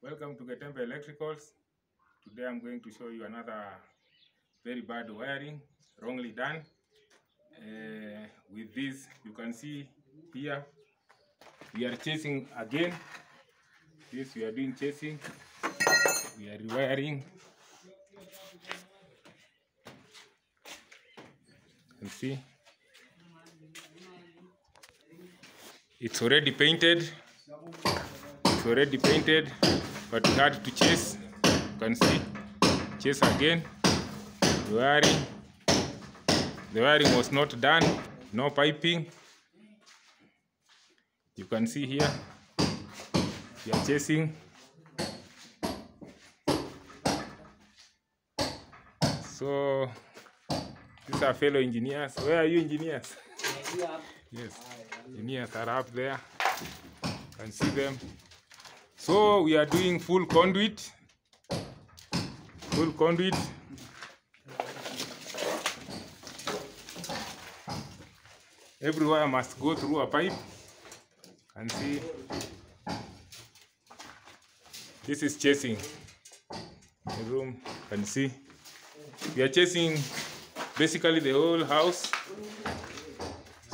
Welcome to Getembe Electricals. Today I'm going to show you another very bad wiring, wrongly done. Uh, with this, you can see here, we are chasing again. This we are doing chasing. We are rewiring. You see, it's already painted. It's already painted, but we had to chase. You can see, chase again. The wiring, the wiring was not done. No piping. You can see here, we are chasing. So these are fellow engineers. Where are you engineers? Yes, engineers are up there. You can see them. So we are doing full conduit. Full conduit. Everywhere must go through a pipe. And see, this is chasing. The room, can see. We are chasing basically the whole house.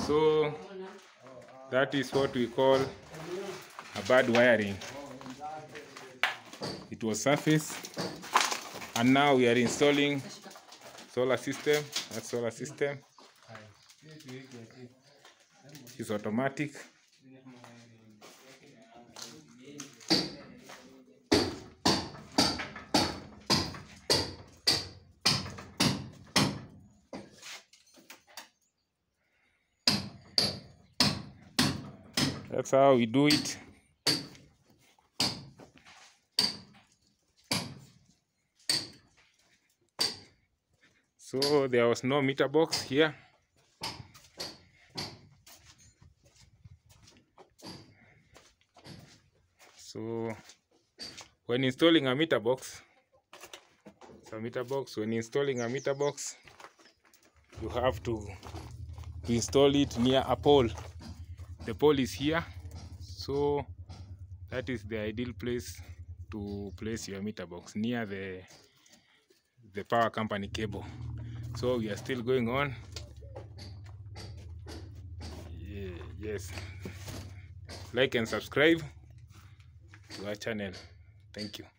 So that is what we call a bad wiring. Was surface and now we are installing solar system. That solar system is automatic. That's how we do it. So there was no meter box here. So when installing a meter box, a meter box. When installing a meter box, you have to install it near a pole. The pole is here, so that is the ideal place to place your meter box near the the power company cable. So we are still going on. Yeah, yes. Like and subscribe to our channel. Thank you.